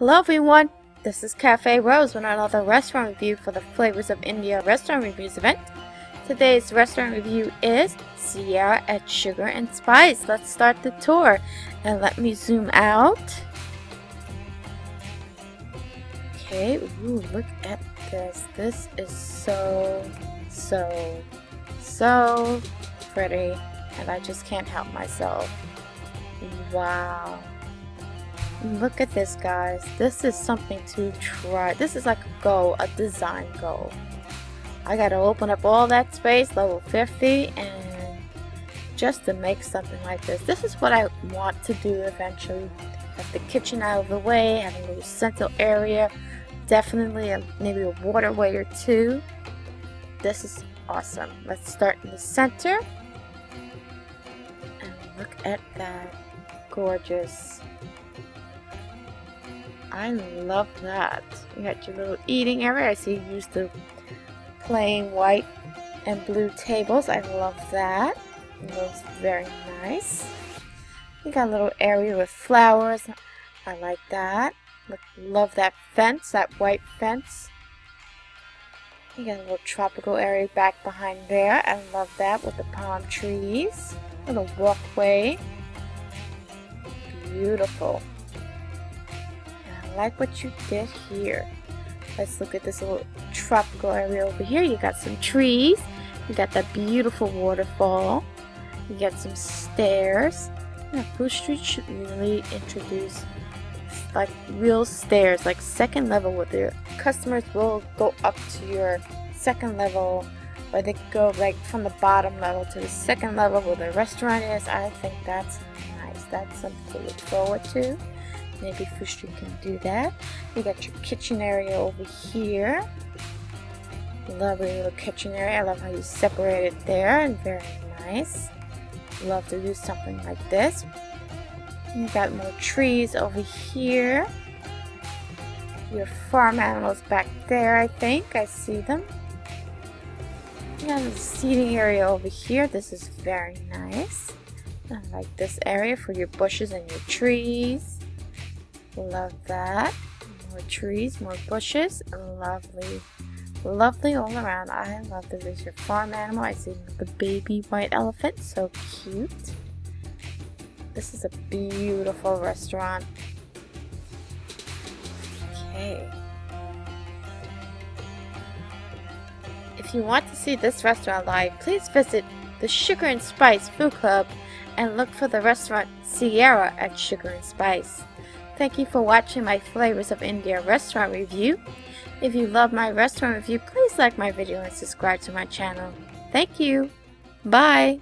Hello everyone, this is Cafe Rose with another restaurant review for the Flavors of India Restaurant Reviews event. Today's restaurant review is Caira at Sugar and Spice. Let's start the tour and let me zoom out. Okay, ooh, look at this. This is so, so, so pretty and I just can't help myself. Wow. Look at this, guys. This is something to try. This is like a goal, a design goal. I gotta open up all that space, level 50, and just to make something like this. This is what I want to do eventually. Have the kitchen out of the way, have a little central area, definitely a, maybe a waterway or two. This is awesome. Let's start in the center. And look at that. Gorgeous. I love that. You got your little eating area. I see you used the plain white and blue tables. I love that. It looks very nice. You got a little area with flowers. I like that. Look, love that fence, that white fence. You got a little tropical area back behind there. I love that with the palm trees. Little walkway. Beautiful like what you did here. Let's look at this little tropical area over here. You got some trees. You got that beautiful waterfall. You got some stairs. Yeah, Food Street should really introduce like real stairs, like second level where their customers will go up to your second level where they go like from the bottom level to the second level where the restaurant is. I think that's nice. That's something to look forward to. Maybe Food Street can do that. You got your kitchen area over here. Lovely little kitchen area. I love how you separate it there and very nice. Love to do something like this. You got more trees over here. Your farm animals back there, I think. I see them. You got the seating area over here. This is very nice. I like this area for your bushes and your trees. Love that. More trees, more bushes. Lovely. Lovely all around. I love this. There's your farm animal. I see the baby white elephant. So cute. This is a beautiful restaurant. Okay. If you want to see this restaurant live, please visit the Sugar and Spice Food Club and look for the restaurant Caira at Sugar and Spice. Thank you for watching my Flavors of India restaurant review. If you love my restaurant review, please like my video and subscribe to my channel. Thank you. Bye.